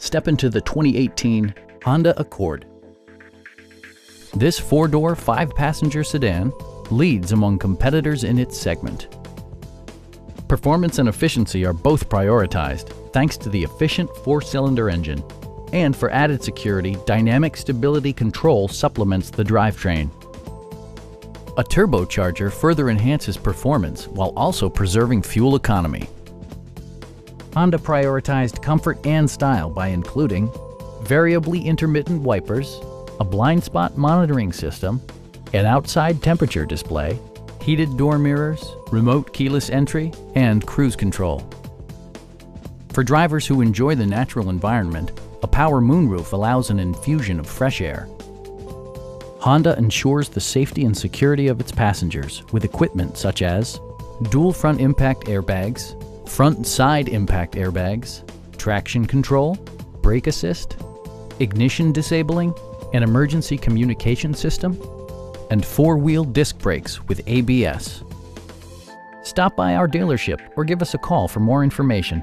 Step into the 2018 Honda Accord. This four-door, five-passenger sedan leads among competitors in its segment. Performance and efficiency are both prioritized thanks to the efficient four-cylinder engine. And for added security, Dynamic Stability Control supplements the drivetrain. A turbocharger further enhances performance while also preserving fuel economy. Honda prioritized comfort and style by including variably intermittent wipers, a blind spot monitoring system, an outside temperature display, heated door mirrors, remote keyless entry, and cruise control. For drivers who enjoy the natural environment, a power moonroof allows an infusion of fresh air. Honda ensures the safety and security of its passengers with equipment such as dual front impact airbags, front side impact airbags, traction control, brake assist, ignition disabling, an emergency communication system, and four-wheel disc brakes with ABS. Stop by our dealership or give us a call for more information.